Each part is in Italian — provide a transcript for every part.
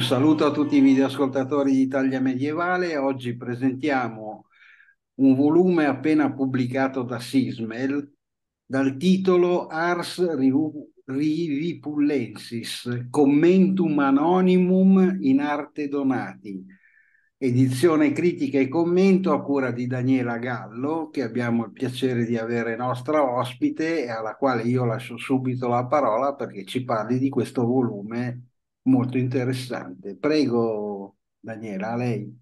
Un saluto a tutti i videoascoltatori di Italia Medievale. Oggi presentiamo un volume appena pubblicato da Sismel dal titolo Ars Rivipullensis, Commentum Anonymum in Arte Donati, edizione critica e commento a cura di Daniela Gallo, che abbiamo il piacere di avere nostra ospite e alla quale io lascio subito la parola perché ci parli di questo volume molto interessante. Prego, Daniela, a lei.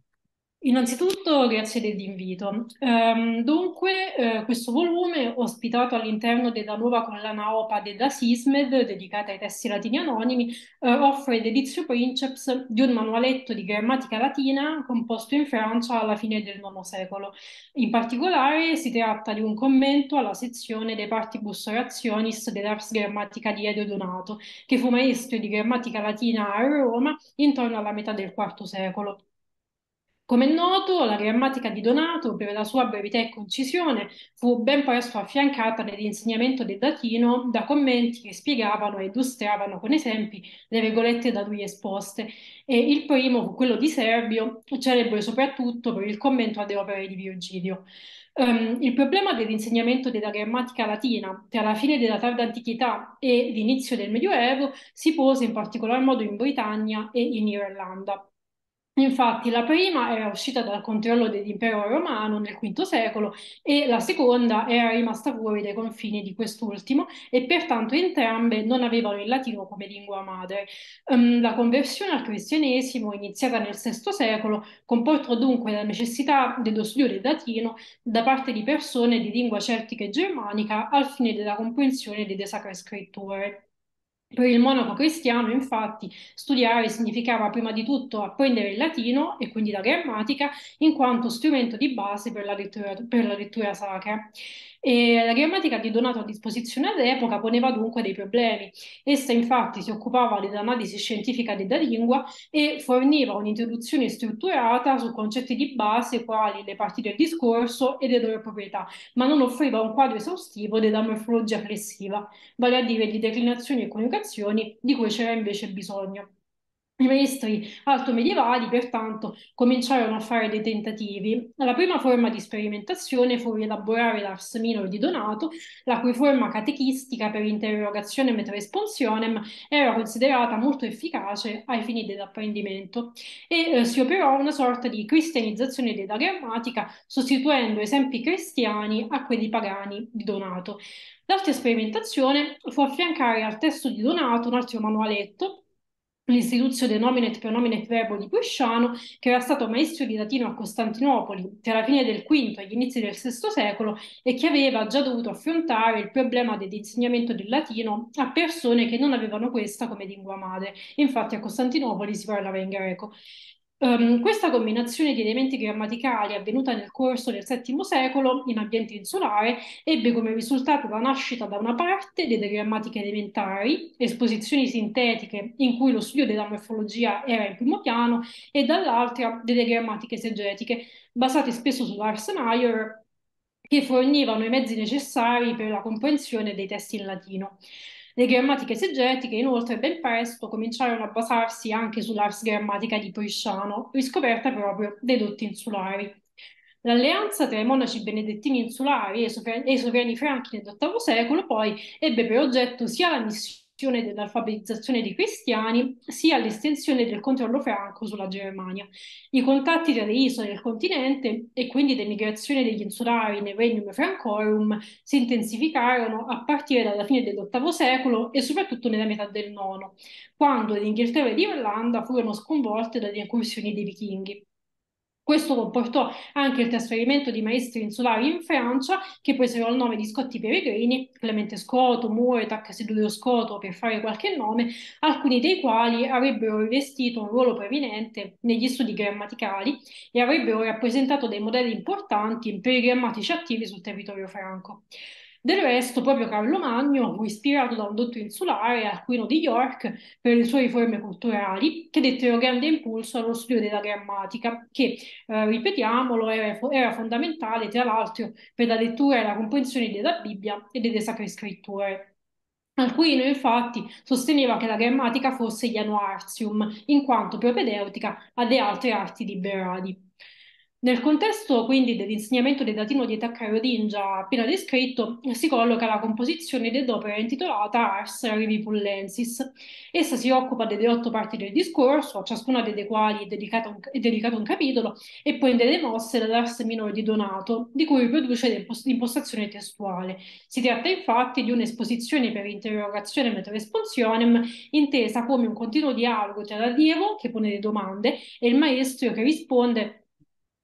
Innanzitutto grazie dell'invito. Ehm, dunque, eh, questo volume, ospitato all'interno della nuova collana OPA da Sismed, dedicata ai testi latini anonimi, eh, offre l'edizio princeps di un manualetto di grammatica latina composto in Francia alla fine del IX secolo. In particolare si tratta di un commento alla sezione De Partibus Rationis dell'Ars Grammatica di Edo Donato, che fu maestro di grammatica latina a Roma intorno alla metà del IV secolo. Come è noto, la grammatica di Donato, per la sua brevità e concisione, fu ben presto affiancata nell'insegnamento del latino da commenti che spiegavano e illustravano con esempi le regolette da lui esposte. E il primo fu quello di Servio, celebre soprattutto per il commento alle opere di Virgilio. Um, il problema dell'insegnamento della grammatica latina tra la fine della tarda antichità e l'inizio del Medioevo si pose in particolar modo in Britannia e in Irlanda. Infatti la prima era uscita dal controllo dell'impero romano nel V secolo e la seconda era rimasta fuori dai confini di quest'ultimo e pertanto entrambe non avevano il latino come lingua madre. Um, la conversione al cristianesimo, iniziata nel VI secolo, comportò dunque la necessità dello studio del latino da parte di persone di lingua celtica e germanica al fine della comprensione delle sacre scritture. Per il monaco cristiano, infatti, studiare significava prima di tutto apprendere il latino e quindi la grammatica in quanto strumento di base per la lettura, per la lettura sacra. E la grammatica di Donato a disposizione all'epoca poneva dunque dei problemi. Essa infatti si occupava dell'analisi scientifica della lingua e forniva un'introduzione strutturata su concetti di base quali le parti del discorso e le loro proprietà, ma non offriva un quadro esaustivo della morfologia flessiva, vale a dire di declinazioni e coniugazioni di cui c'era invece bisogno. I maestri alto-medievali, pertanto, cominciarono a fare dei tentativi. La prima forma di sperimentazione fu rielaborare l'Ars Minor di Donato, la cui forma catechistica per interrogazione et responsionem era considerata molto efficace ai fini dell'apprendimento e eh, si operò una sorta di cristianizzazione della grammatica, sostituendo esempi cristiani a quelli pagani di Donato. L'altra sperimentazione fu affiancare al testo di Donato un altro manualetto l'Istituzio de Nominet Pronominet Verbo di Bresciano, che era stato maestro di latino a Costantinopoli tra la fine del V e gli inizi del VI secolo e che aveva già dovuto affrontare il problema dell'insegnamento del latino a persone che non avevano questa come lingua madre. Infatti a Costantinopoli si parlava in greco. Um, questa combinazione di elementi grammaticali avvenuta nel corso del VII secolo in ambiente insulare ebbe come risultato la nascita da una parte delle grammatiche elementari, esposizioni sintetiche in cui lo studio della morfologia era in primo piano, e dall'altra delle grammatiche esegetiche, basate spesso sull'Ars Maior, che fornivano i mezzi necessari per la comprensione dei testi in latino. Le grammatiche esegetiche, inoltre, ben presto cominciarono a basarsi anche sull'ars grammatica di Prisciano, riscoperta proprio dai dotti insulari. L'alleanza tra i monaci benedettini insulari e i sovrani franchi nell'VIII secolo poi ebbe per oggetto sia la missione dell'alfabetizzazione dei cristiani, sia l'estensione del controllo franco sulla Germania. I contatti tra le isole del continente e quindi l'emigrazione degli insulari nel Regnum Francorum si intensificarono a partire dalla fine dell'VIII secolo e soprattutto nella metà del IX, quando l'Inghilterra e l'Irlanda furono sconvolte dalle incursioni dei vichinghi. Questo comportò anche il trasferimento di maestri insulari in Francia che presero il nome di Scotti Peregrini, Clemente Scoto, Moore, Taccasidurio Scoto, per fare qualche nome, alcuni dei quali avrebbero rivestito un ruolo preminente negli studi grammaticali e avrebbero rappresentato dei modelli importanti per i grammatici attivi sul territorio franco. Del resto, proprio Carlo Magno fu ispirato da un dotto insulare, Alcuino di York, per le sue riforme culturali, che dettero grande impulso allo studio della grammatica, che, eh, ripetiamolo, era, era, fondamentale, tra l'altro, per la lettura e la comprensione della Bibbia e delle sacre scritture. Alcuino infatti sosteneva che la grammatica fosse iano artium, in quanto propedeutica alle altre arti liberali. Nel contesto quindi dell'insegnamento del latino di età carolingia appena descritto, si colloca la composizione dell'opera intitolata Ars Revipullensis. Essa si occupa delle otto parti del discorso, a ciascuna delle quali è dedicato un, è dedicato un capitolo, e prende le mosse dall'Ars minore di Donato, di cui riproduce l'impostazione testuale. Si tratta infatti di un'esposizione per interrogazione mentre responsionem, intesa come un continuo dialogo tra l'allievo, che pone le domande, e il maestro che risponde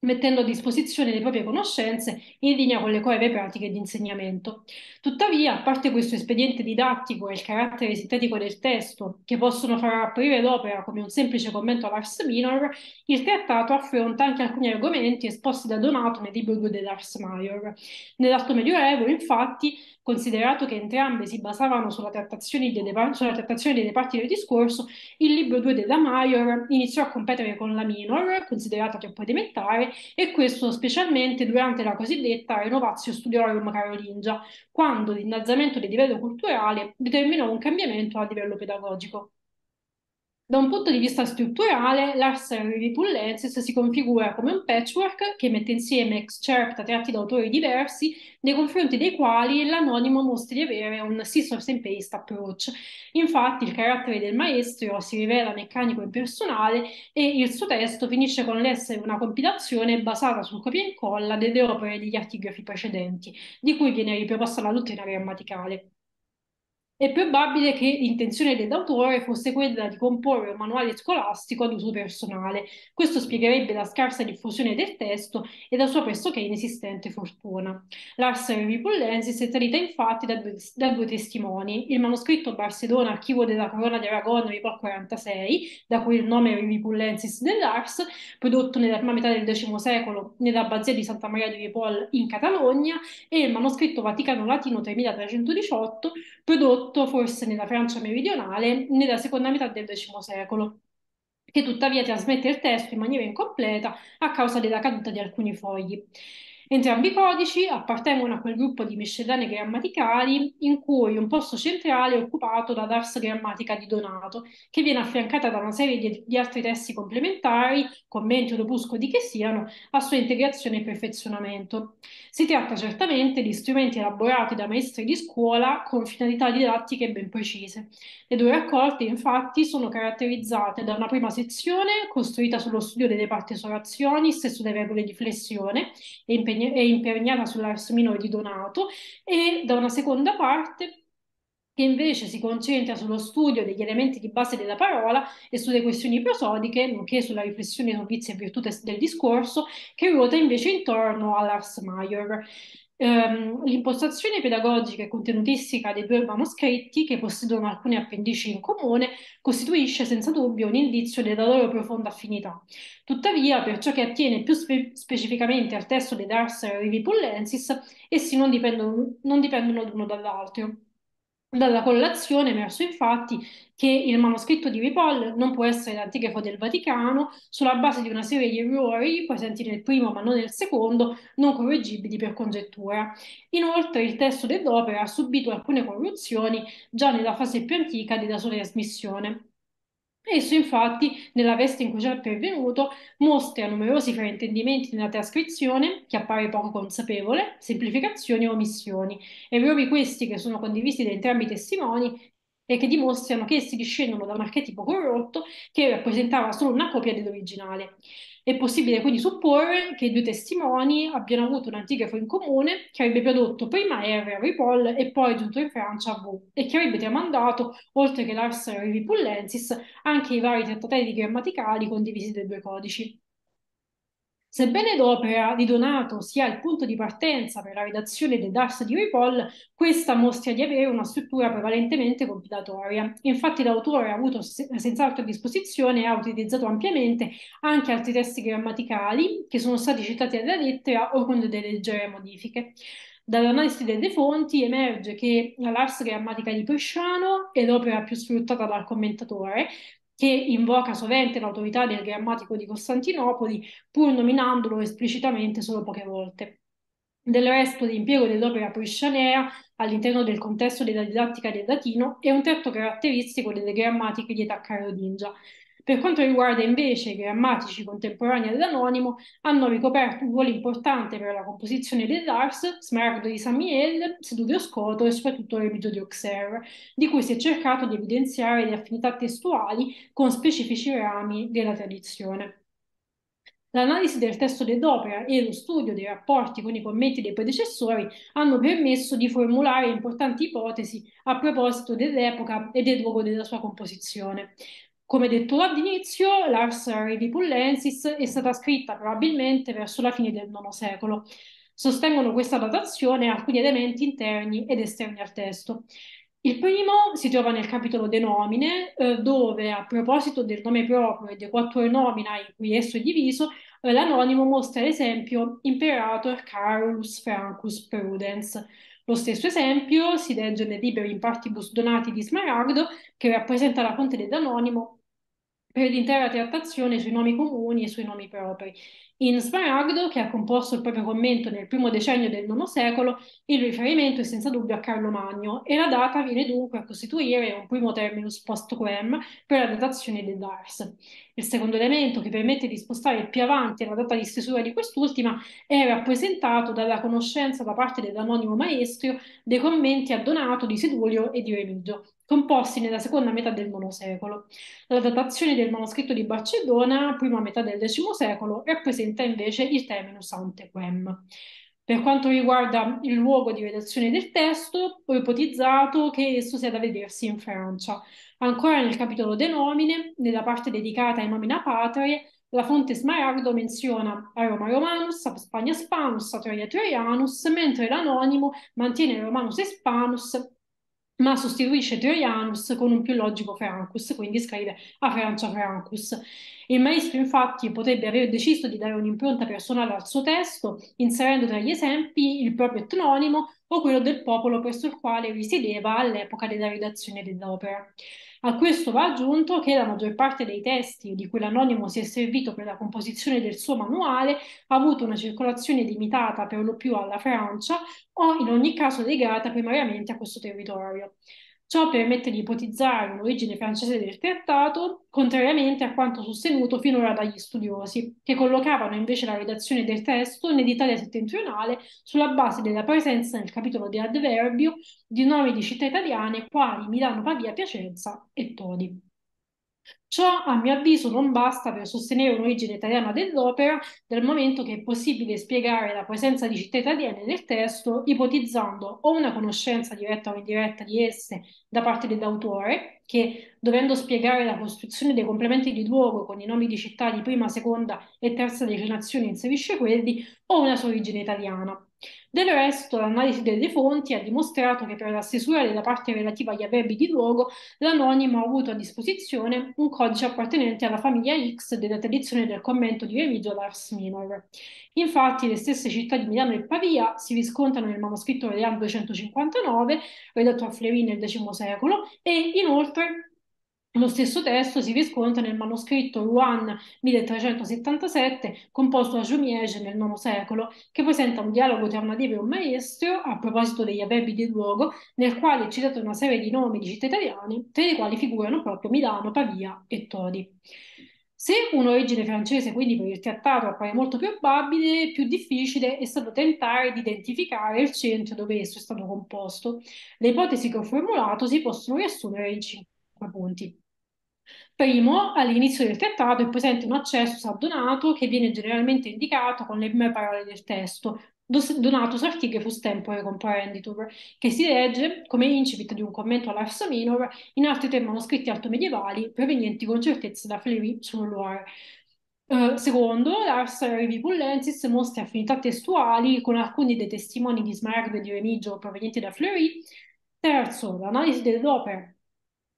mettendo a disposizione le proprie conoscenze in linea con le corrette pratiche di insegnamento. Tuttavia, a parte questo espediente didattico e il carattere sintetico del testo, che possono far apparire l'opera come un semplice commento all'Ars Minor, il trattato affronta anche alcuni argomenti esposti da Donato nel libro 2 dell'Ars Major. Nell'Alto Medioevo, infatti, considerato che entrambe si basavano sulla trattazione, delle, sulla trattazione delle parti del discorso, il libro 2 della Major iniziò a competere con la Minor, considerata troppo elementare, e questo specialmente durante la cosiddetta Renovatio Studiorum Carolingia, quando l'innalzamento del livello culturale determinò un cambiamento a livello pedagogico. Da un punto di vista strutturale, l'Arsenal Ripullensis si configura come un patchwork che mette insieme excerpt tratti da autori diversi, nei confronti dei quali l'anonimo mostra di avere un scissors and paste approach. Infatti, il carattere del maestro si rivela meccanico e impersonale e il suo testo finisce con l'essere una compilazione basata sul copia e incolla delle opere degli artigrafi precedenti, di cui viene riproposta la dottrina grammaticale. È probabile che l'intenzione dell'autore fosse quella di comporre un manuale scolastico ad uso personale. Questo spiegherebbe la scarsa diffusione del testo e la sua pressoché inesistente fortuna. L'Ars Revipullensis è tradita infatti da due, da due, testimoni. Il manoscritto Barcellona, archivo della Corona di Aragon, Ripol 46, da cui il nome Revipullensis dell'Ars, prodotto nella prima metà del X secolo nell'abbazia di Santa Maria di Ripoll in Catalogna, e il manoscritto Vaticano Latino 3318, prodotto forse nella Francia meridionale nella seconda metà del X secolo, che tuttavia trasmette il testo in maniera incompleta a causa della caduta di alcuni fogli. Entrambi i codici appartengono a quel gruppo di miscellanee grammaticali in cui un posto centrale è occupato da Ars Grammatica di Donato, che viene affiancata da una serie di, di altri testi complementari, commenti o opuscoli che siano, a sua integrazione e perfezionamento. Si tratta certamente di strumenti elaborati da maestri di scuola con finalità didattiche ben precise. Le due raccolte, infatti, sono caratterizzate da una prima sezione costruita sullo studio delle parti orazioni e sulle regole di flessione e impegnata è imperniata sull'Ars minore di Donato e da una seconda parte che invece si concentra sullo studio degli elementi di base della parola e sulle questioni prosodiche, nonché sulla riflessione su vizi e virtù del discorso, che ruota invece intorno all'Ars Major. Um, l'impostazione pedagogica e contenutistica dei due manoscritti, che possiedono alcune appendici in comune, costituisce senza dubbio un indizio della loro profonda affinità. Tuttavia, per ciò che attiene più spe- specificamente al testo dei Ars Revipullensis, essi non dipendono, non dipendono l'uno dall'altro. Dalla collazione è emerso infatti che il manoscritto di Ripoll non può essere l'antigrafo del Vaticano sulla base di una serie di errori presenti nel primo ma non nel secondo, non correggibili per congettura. Inoltre il testo dell'opera ha subito alcune corruzioni già nella fase più antica della sua trasmissione. Esso infatti, nella veste in cui già è pervenuto, mostra numerosi fraintendimenti nella trascrizione, che appare poco consapevole, semplificazioni e omissioni, errori questi che sono condivisi da entrambi i testimoni e che dimostrano che essi discendono da un archetipo corrotto che rappresentava solo una copia dell'originale. È possibile quindi supporre che i due testimoni abbiano avuto un antigrafo in comune che avrebbe prodotto prima R a Ripoll e poi giunto in Francia a V e che avrebbe tramandato, oltre che l'Ars Rivipullensis, anche i vari trattati grammaticali condivisi dai due codici. Sebbene l'opera di Donato sia il punto di partenza per la redazione del Dars di Ripoll, questa mostra di avere una struttura prevalentemente compilatoria. Infatti l'autore ha avuto senz'altro a disposizione e ha utilizzato ampiamente anche altri testi grammaticali che sono stati citati alla lettera o con delle leggere modifiche. Dall'analisi delle fonti emerge che l'Ars Grammatica di Bresciano è l'opera più sfruttata dal commentatore, che invoca sovente l'autorità del grammatico di Costantinopoli, pur nominandolo esplicitamente solo poche volte. Del resto, l'impiego dell'opera poliscianea all'interno del contesto della didattica del latino è un tratto caratteristico delle grammatiche di età carolingia. Per quanto riguarda invece i grammatici contemporanei all'anonimo, hanno ricoperto un ruolo importante per la composizione dell'Ars, Smaragdo di San Miel, Seduvio Scoto e soprattutto Remigio di Auxerre, di cui si è cercato di evidenziare le affinità testuali con specifici rami della tradizione. L'analisi del testo dell'opera e lo studio dei rapporti con i commenti dei predecessori hanno permesso di formulare importanti ipotesi a proposito dell'epoca e del luogo della sua composizione. Come detto all'inizio, l'Ars Redipullensis è stata scritta probabilmente verso la fine del IX secolo. Sostengono questa datazione alcuni elementi interni ed esterni al testo. Il primo si trova nel capitolo De Nomine, eh, dove a proposito del nome proprio e dei quattro nomina in cui esso è diviso, eh, l'anonimo mostra l'esempio Imperator Carolus Francus Prudens. Lo stesso esempio si legge nel libro In partibus donati di Smaragdo, che rappresenta la fonte dell'anonimo per l'intera trattazione sui nomi comuni e sui nomi propri. In Smaragdo, che ha composto il proprio commento nel primo decennio del IX secolo, il riferimento è senza dubbio a Carlo Magno e la data viene dunque a costituire un primo terminus post-quem per la datazione dell'Ars. Il secondo elemento che permette di spostare più avanti la data di stesura di quest'ultima è rappresentato dalla conoscenza da parte dell'anonimo maestro dei commenti a Donato di Sedulio e di Remigio, composti nella seconda metà del IX secolo. La datazione del manoscritto di Barcellona, prima metà del X secolo, rappresenta invece il terminus antequem. Per quanto riguarda il luogo di redazione del testo, ho ipotizzato che esso sia da vedersi in Francia. Ancora nel capitolo De Nomine, nella parte dedicata ai nomina patrie, la fonte Smaragdo menziona a Roma Romanus, a Spagna Spanus, a Troia Troianus, mentre l'anonimo mantiene Romanus e ma sostituisce Troianus con un più logico Francus, quindi scrive a Francia Francus. Il maestro infatti potrebbe aver deciso di dare un'impronta personale al suo testo, inserendo tra gli esempi il proprio etnonimo o quello del popolo presso il quale risiedeva all'epoca della redazione dell'opera. A questo va aggiunto che la maggior parte dei testi di cui l'anonimo si è servito per la composizione del suo manuale ha avuto una circolazione limitata per lo più alla Francia o in ogni caso legata primariamente a questo territorio. Ciò permette di ipotizzare un'origine francese del trattato, contrariamente a quanto sostenuto finora dagli studiosi, che collocavano invece la redazione del testo nell'Italia settentrionale sulla base della presenza nel capitolo di Adverbio di nomi di città italiane quali Milano, Pavia, Piacenza e Todi. Ciò, a mio avviso, non basta per sostenere un'origine italiana dell'opera, dal momento che è possibile spiegare la presenza di città italiane nel testo, ipotizzando o una conoscenza diretta o indiretta di esse da parte dell'autore, che dovendo spiegare la costruzione dei complementi di luogo con i nomi di città di prima, seconda e terza declinazione inserisce quelli, o una sua origine italiana. Del resto, l'analisi delle fonti ha dimostrato che per la stesura della parte relativa agli avverbi di luogo, l'anonimo ha avuto a disposizione un codice appartenente alla famiglia X della tradizione del commento di Remigio Lars Minor. Infatti, le stesse città di Milano e Pavia si riscontrano nel manoscritto Real 259, redatto a Fleury nel X secolo, e inoltre lo stesso testo si riscontra nel manoscritto Rouen 1377, composto a Jumièges nel IX secolo, che presenta un dialogo tra una diva e un maestro a proposito degli avverbi del luogo, nel quale è citata una serie di nomi di città italiane, tra i quali figurano proprio Milano, Pavia e Todi. Se un'origine francese quindi per il trattato appare molto probabile, più difficile è stato tentare di identificare il centro dove esso è stato composto. Le ipotesi che ho formulato si possono riassumere in cinque punti. Primo, all'inizio del trattato è presente un accesso a Donato che viene generalmente indicato con le prime parole del testo, Donatus Artigrefus tempore comparenditur, che si legge come incipit di un commento all'Ars Minor in altri tre manoscritti altomedievali provenienti con certezza da Fleury sul Loire. Uh, secondo, l'Ars Revipullensis mostra affinità testuali con alcuni dei testimoni di Smaragdo e di Remigio provenienti da Fleury. Terzo, l'analisi dell'opera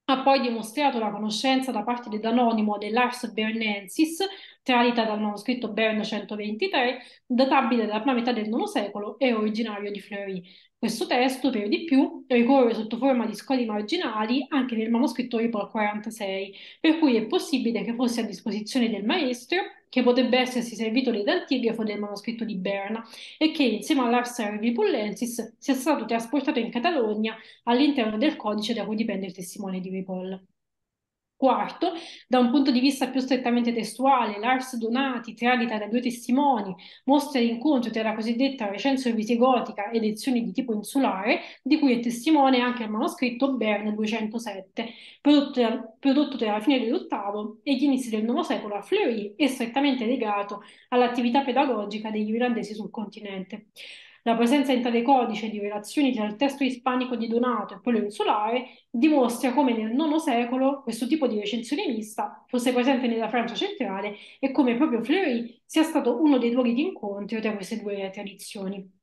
ha poi dimostrato la conoscenza da parte dell'anonimo dell'Ars Bernensis, tradita dal manoscritto Bern 123, databile dalla metà del IX secolo e originario di Fleury. Questo testo, per di più, ricorre sotto forma di scoli marginali anche nel manoscritto Ripoll 46, per cui è possibile che fosse a disposizione del maestro che potrebbe essersi servito dell'antigrafo del manoscritto di Berna e che insieme all'Ars Rivipullensis sia stato trasportato in Catalogna all'interno del codice da cui dipende il testimone di Ripoll. Quarto, da un punto di vista più strettamente testuale, l'Ars Donati tradita da due testimoni mostra l'incontro tra la cosiddetta recensio visigotica ed edizioni di tipo insulare, di cui è testimone anche il manoscritto Berne 207, prodotto, prodotto tra la fine dell'VIII e gli inizi del IX secolo a Fleury e strettamente legato all'attività pedagogica degli irlandesi sul continente. La presenza in tale codice di relazioni tra il testo ispanico di Donato e quello insulare dimostra come nel IX secolo questo tipo di recensione mista fosse presente nella Francia centrale e come proprio Fleury sia stato uno dei luoghi di incontro tra queste due tradizioni.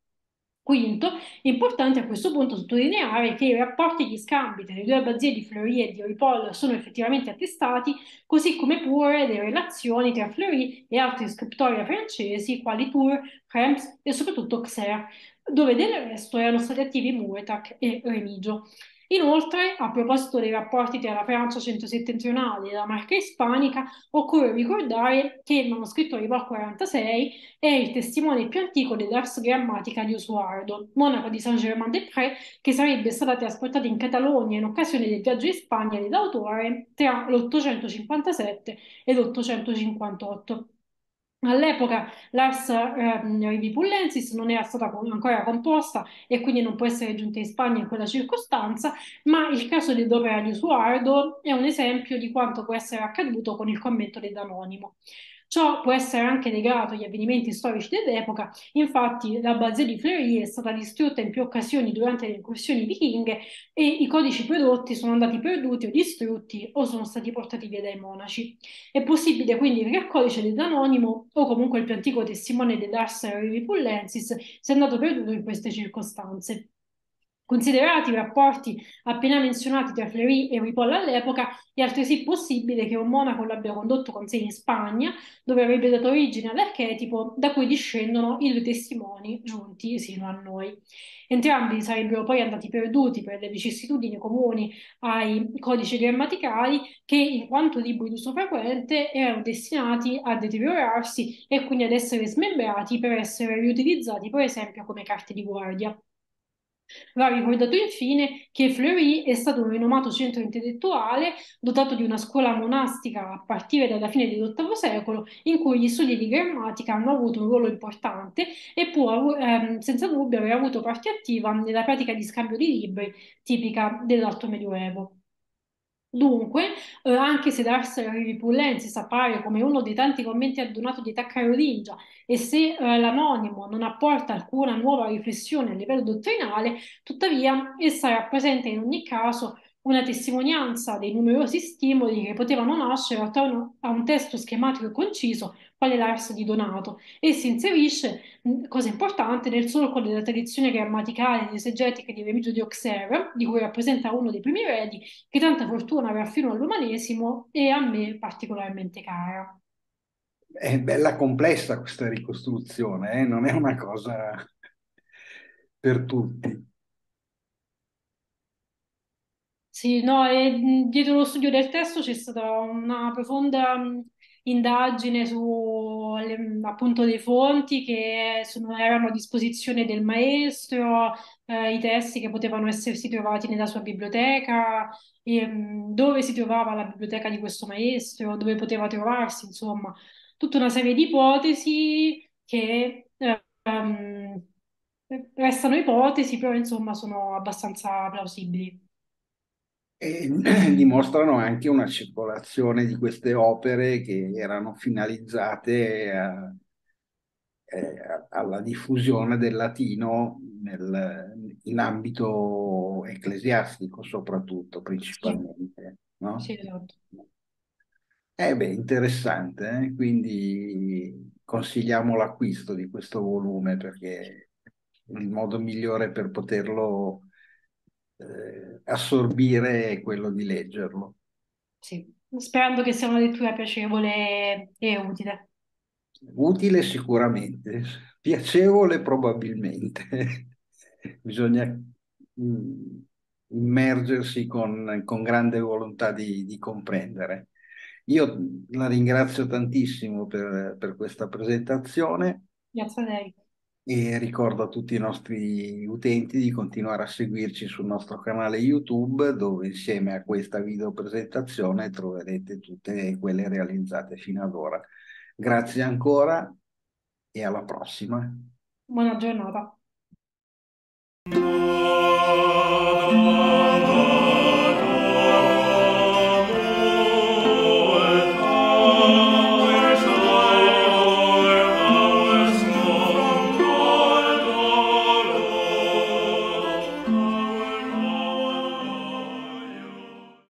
Quinto, importante a questo punto sottolineare che i rapporti gli scambi tra le due abbazie di Fleury e di Ripoll sono effettivamente attestati, così come pure le relazioni tra Fleury e altri scrittori francesi quali Tour, Krems e soprattutto Xer, dove del resto erano stati attivi Muretak e Remigio. Inoltre, a proposito dei rapporti tra la Francia centro-settentrionale e la Marca ispanica, occorre ricordare che il manoscritto Rival 46 è il testimone più antico dell'Ars Grammatica di Usuardo, monaco di Saint-Germain-des-Prés, che sarebbe stata trasportata in Catalogna in occasione del viaggio in Spagna dell'autore tra l'857 e l'858. All'epoca l'Ars eh, Rivipullensis non era stata ancora composta e quindi non può essere giunta in Spagna in quella circostanza, ma il caso dell'opera di Usuardo è un esempio di quanto può essere accaduto con il commento dell'anonimo. Ciò può essere anche legato agli avvenimenti storici dell'epoca, infatti l'abbazia di Fleury è stata distrutta in più occasioni durante le incursioni vichinghe e i codici prodotti sono andati perduti o distrutti o sono stati portati via dai monaci. È possibile quindi che il codice dell'anonimo o comunque il più antico testimone dell'Ars Rivipullensis sia andato perduto in queste circostanze. Considerati i rapporti appena menzionati tra Fleury e Ripoll all'epoca, è altresì possibile che un monaco l'abbia condotto con sé in Spagna, dove avrebbe dato origine all'archetipo da cui discendono i due testimoni giunti sino a noi. Entrambi sarebbero poi andati perduti per le vicissitudini comuni ai codici grammaticali che, in quanto libri d'uso frequente, erano destinati a deteriorarsi e quindi ad essere smembrati per essere riutilizzati, per esempio, come carte di guardia. Va ricordato infine che Fleury è stato un rinomato centro intellettuale dotato di una scuola monastica a partire dalla fine dell'VIII secolo, in cui gli studi di grammatica hanno avuto un ruolo importante e può ehm, senza dubbio aver avuto parte attiva nella pratica di scambio di libri tipica dell'Alto Medioevo. Dunque, eh, anche se Lars Rivipullensis appare come uno dei tanti commenti addonato di età carolingia e se eh, l'anonimo non apporta alcuna nuova riflessione a livello dottrinale, tuttavia essa rappresenta in ogni caso una testimonianza dei numerosi stimoli che potevano nascere attorno a un testo schematico e conciso quale l'Ars di Donato e si inserisce, cosa importante, nel solco della tradizione grammaticale ed esegetica di Remigio di Auxerre, di cui rappresenta uno dei primi eredi, che tanta fortuna avrà fino all'umanesimo e a me particolarmente cara. È bella complessa questa ricostruzione, eh? non è una cosa per tutti. Sì, no, e dietro lo studio del testo c'è stata una profonda indagine su appunto dei fonti che sono, erano a disposizione del maestro, eh, i testi che potevano essersi trovati nella sua biblioteca, e, dove si trovava la biblioteca di questo maestro, dove poteva trovarsi, insomma, tutta una serie di ipotesi che eh, um, restano ipotesi, però insomma sono abbastanza plausibili e dimostrano anche una circolazione di queste opere che erano finalizzate a, eh, alla diffusione del latino nel, in ambito ecclesiastico soprattutto, principalmente. Sì, no? sì esatto. Eh beh, interessante, eh? quindi consigliamo l'acquisto di questo volume perché è il modo migliore per poterlo eh, assorbire quello di leggerlo. Sì, sperando che sia una lettura piacevole e utile. Utile sicuramente, piacevole probabilmente. Bisogna mm, immergersi con, con grande volontà di, di comprendere. Io la ringrazio tantissimo per, per questa presentazione Grazie a lei. E ricordo a tutti i nostri utenti di continuare a seguirci sul nostro canale YouTube dove insieme a questa video presentazione troverete tutte quelle realizzate fino ad ora. Grazie ancora e alla prossima. Buona giornata.